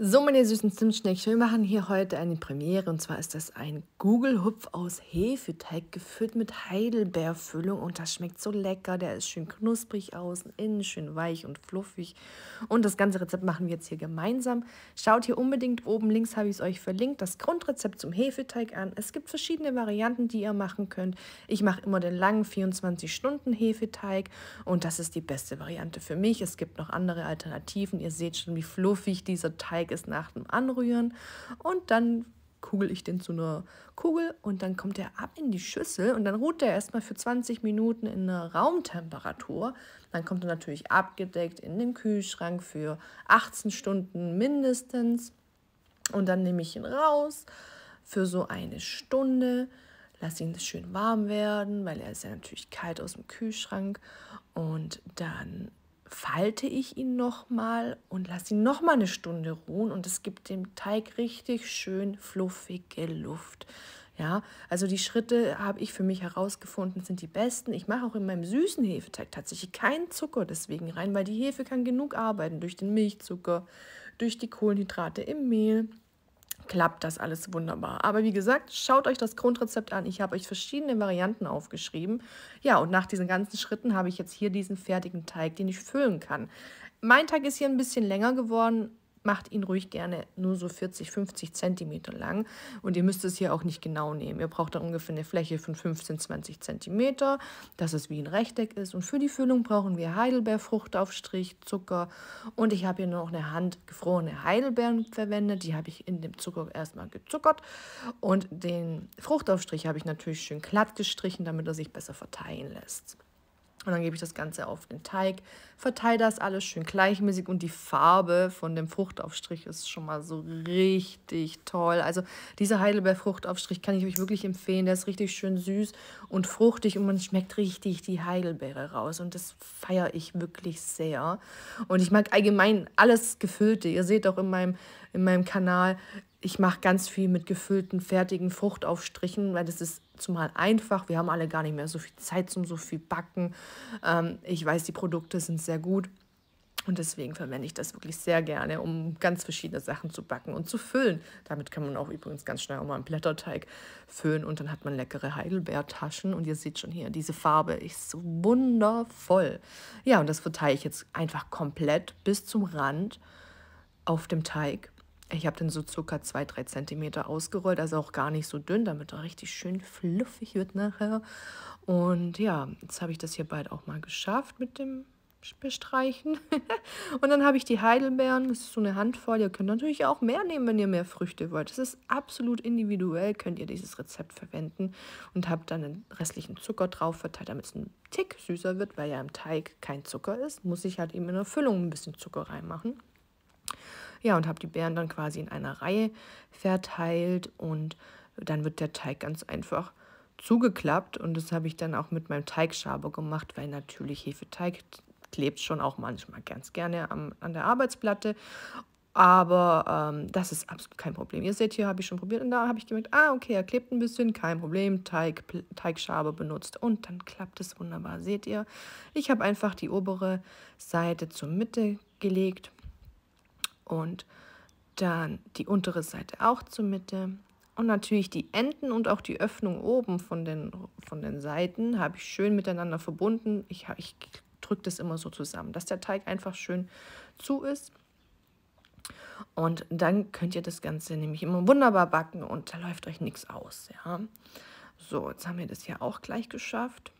So, meine süßen Zimtschneckchen, wir machen hier heute eine Premiere und zwar ist das ein Google-Hupf aus Hefeteig gefüllt mit Heidelbeerfüllung und das schmeckt so lecker. Der ist schön knusprig außen, innen schön weich und fluffig und das ganze Rezept machen wir jetzt hier gemeinsam. Schaut hier unbedingt oben links, habe ich es euch verlinkt, das Grundrezept zum Hefeteig an. Es gibt verschiedene Varianten, die ihr machen könnt. Ich mache immer den langen 24-Stunden-Hefeteig und das ist die beste Variante für mich. Es gibt noch andere Alternativen. Ihr seht schon, wie fluffig dieser Teig Teig ist nach dem Anrühren und dann kugel ich den zu einer Kugel und dann kommt er ab in die Schüssel und dann ruht er erstmal für 20 Minuten in einer Raumtemperatur. Dann kommt er natürlich abgedeckt in den Kühlschrank für 18 Stunden mindestens und dann nehme ich ihn raus für so eine Stunde. Lass ihn schön warm werden, weil er ist ja natürlich kalt aus dem Kühlschrank. Und dann falte ich ihn nochmal und lasse ihn nochmal eine Stunde ruhen und es gibt dem Teig richtig schön fluffige Luft. Ja, also die Schritte habe ich für mich herausgefunden, sind die besten. Ich mache auch in meinem süßen Hefeteig tatsächlich keinen Zucker deswegen rein, weil die Hefe kann genug arbeiten durch den Milchzucker, durch die Kohlenhydrate im Mehl klappt das alles wunderbar. Aber wie gesagt, schaut euch das Grundrezept an. Ich habe euch verschiedene Varianten aufgeschrieben. Ja, und nach diesen ganzen Schritten habe ich jetzt hier diesen fertigen Teig, den ich füllen kann. Mein Teig ist hier ein bisschen länger geworden, macht ihn ruhig gerne nur so 40, 50 Zentimeter lang. Und ihr müsst es hier auch nicht genau nehmen. Ihr braucht dann ungefähr eine Fläche von 15, 20 Zentimeter, dass es wie ein Rechteck ist. Und für die Füllung brauchen wir Heidelbeerfruchtaufstrich, Zucker. Und ich habe hier noch eine handgefrorene Heidelbeeren verwendet. Die habe ich in dem Zucker erstmal gezuckert. Und den Fruchtaufstrich habe ich natürlich schön glatt gestrichen, damit er sich besser verteilen lässt. Und dann gebe ich das Ganze auf den Teig, verteile das alles schön gleichmäßig und die Farbe von dem Fruchtaufstrich ist schon mal so richtig toll. Also dieser Heidelbeer-Fruchtaufstrich kann ich euch wirklich empfehlen. Der ist richtig schön süß und fruchtig und man schmeckt richtig die Heidelbeere raus und das feiere ich wirklich sehr. Und ich mag allgemein alles Gefüllte. Ihr seht auch in meinem, in meinem Kanal, ich mache ganz viel mit gefüllten, fertigen Fruchtaufstrichen, weil das ist zumal einfach. Wir haben alle gar nicht mehr so viel Zeit zum so viel Backen. Ähm, ich weiß, die Produkte sind sehr gut. Und deswegen verwende ich das wirklich sehr gerne, um ganz verschiedene Sachen zu backen und zu füllen. Damit kann man auch übrigens ganz schnell auch mal einen Blätterteig füllen und dann hat man leckere Heidelbeertaschen. Und ihr seht schon hier, diese Farbe ist wundervoll. Ja, und das verteile ich jetzt einfach komplett bis zum Rand auf dem Teig. Ich habe den so circa 2-3 cm ausgerollt, also auch gar nicht so dünn, damit er richtig schön fluffig wird nachher. Und ja, jetzt habe ich das hier bald auch mal geschafft mit dem bestreichen. und dann habe ich die Heidelbeeren, das ist so eine Handvoll. Ihr könnt natürlich auch mehr nehmen, wenn ihr mehr Früchte wollt. Das ist absolut individuell, könnt ihr dieses Rezept verwenden und habt dann den restlichen Zucker drauf verteilt, damit es ein Tick süßer wird, weil ja im Teig kein Zucker ist. Muss ich halt eben in der Füllung ein bisschen Zucker reinmachen. Ja, und habe die Beeren dann quasi in einer Reihe verteilt und dann wird der Teig ganz einfach zugeklappt und das habe ich dann auch mit meinem Teigschaber gemacht, weil natürlich Hefeteig klebt schon auch manchmal ganz gerne am, an der Arbeitsplatte. Aber ähm, das ist absolut kein Problem. Ihr seht, hier habe ich schon probiert und da habe ich gemerkt, ah, okay, er klebt ein bisschen, kein Problem. Teig, Teigschabe benutzt und dann klappt es wunderbar. Seht ihr, ich habe einfach die obere Seite zur Mitte gelegt und dann die untere Seite auch zur Mitte. Und natürlich die Enden und auch die Öffnung oben von den, von den Seiten habe ich schön miteinander verbunden. Ich, ich drücke das immer so zusammen, dass der Teig einfach schön zu ist. Und dann könnt ihr das Ganze nämlich immer wunderbar backen und da läuft euch nichts aus. Ja? So, jetzt haben wir das hier auch gleich geschafft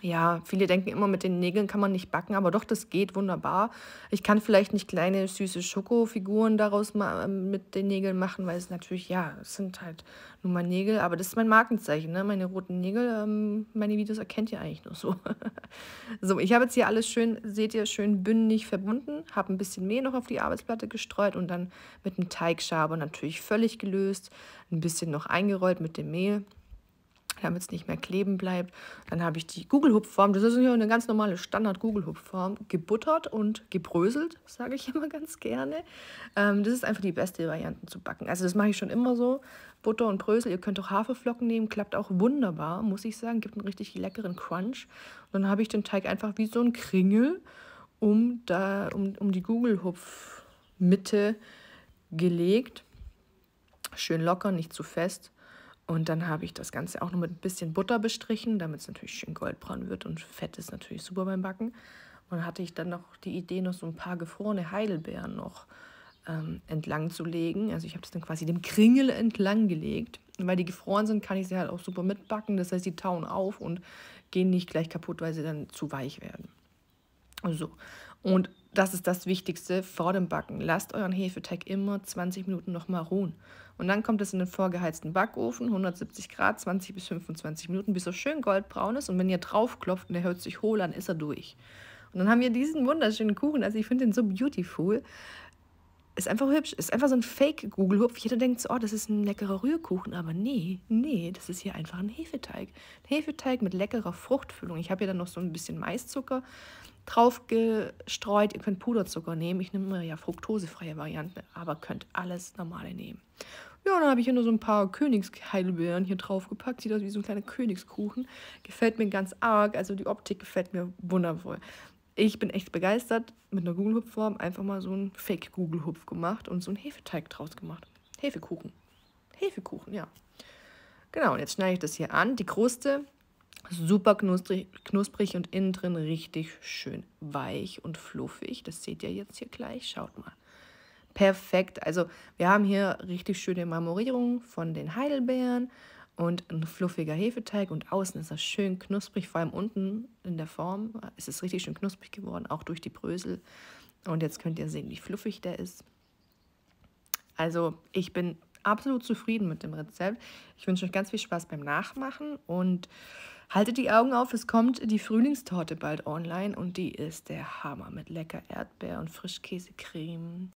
ja, viele denken immer, mit den Nägeln kann man nicht backen, aber doch, das geht wunderbar. Ich kann vielleicht nicht kleine, süße Schokofiguren daraus ma ähm, mit den Nägeln machen, weil es natürlich, ja, es sind halt nur mal Nägel, aber das ist mein Markenzeichen, ne? meine roten Nägel. Ähm, meine Videos erkennt ihr eigentlich nur so. so, ich habe jetzt hier alles schön, seht ihr, schön bündig verbunden, habe ein bisschen Mehl noch auf die Arbeitsplatte gestreut und dann mit einem Teigschaber natürlich völlig gelöst, ein bisschen noch eingerollt mit dem Mehl damit es nicht mehr kleben bleibt. Dann habe ich die Google-Hupfform, das ist ja eine ganz normale Standard-Google-Hupfform, gebuttert und gebröselt, sage ich immer ganz gerne. Ähm, das ist einfach die beste Variante zu backen. Also das mache ich schon immer so, Butter und Brösel. Ihr könnt auch Haferflocken nehmen, klappt auch wunderbar, muss ich sagen, gibt einen richtig leckeren Crunch. Und dann habe ich den Teig einfach wie so ein Kringel um, da, um, um die Google-Hupf Mitte gelegt. Schön locker, nicht zu fest. Und dann habe ich das Ganze auch noch mit ein bisschen Butter bestrichen, damit es natürlich schön goldbraun wird und Fett ist natürlich super beim Backen. Und dann hatte ich dann noch die Idee, noch so ein paar gefrorene Heidelbeeren noch ähm, entlang zu legen. Also ich habe das dann quasi dem Kringel entlang gelegt. Und weil die gefroren sind, kann ich sie halt auch super mitbacken. Das heißt, die tauen auf und gehen nicht gleich kaputt, weil sie dann zu weich werden. So. Und das ist das Wichtigste vor dem Backen. Lasst euren Hefeteig immer 20 Minuten nochmal ruhen. Und dann kommt es in den vorgeheizten Backofen, 170 Grad, 20 bis 25 Minuten, bis er schön goldbraun ist. Und wenn ihr draufklopft und er hört sich hohl an, ist er durch. Und dann haben wir diesen wunderschönen Kuchen. Also ich finde den so beautiful. Ist einfach hübsch. Ist einfach so ein Fake-Google-Hupf. Jeder denkt so, oh, das ist ein leckerer Rührkuchen. Aber nee, nee, das ist hier einfach ein Hefeteig. Ein Hefeteig mit leckerer Fruchtfüllung. Ich habe hier dann noch so ein bisschen Maiszucker drauf gestreut. Ihr könnt Puderzucker nehmen. Ich nehme ja fruktosefreie Variante, aber könnt alles normale nehmen. Ja, dann habe ich hier nur so ein paar Königsheidelbeeren hier drauf gepackt. Sieht aus wie so ein kleiner Königskuchen. Gefällt mir ganz arg. Also die Optik gefällt mir wundervoll. Ich bin echt begeistert. Mit einer Google-Hupfform einfach mal so einen Fake-Google-Hupf gemacht und so einen Hefeteig draus gemacht. Hefekuchen. Hefekuchen, ja. Genau, und jetzt schneide ich das hier an. Die Kruste super knusprig, knusprig und innen drin richtig schön weich und fluffig. Das seht ihr jetzt hier gleich. Schaut mal perfekt. Also wir haben hier richtig schöne Marmorierung von den Heidelbeeren und ein fluffiger Hefeteig und außen ist er schön knusprig, vor allem unten in der Form ist es richtig schön knusprig geworden, auch durch die Brösel. Und jetzt könnt ihr sehen, wie fluffig der ist. Also ich bin absolut zufrieden mit dem Rezept. Ich wünsche euch ganz viel Spaß beim Nachmachen und haltet die Augen auf, es kommt die Frühlingstorte bald online und die ist der Hammer mit lecker Erdbeer und Frischkäsecreme.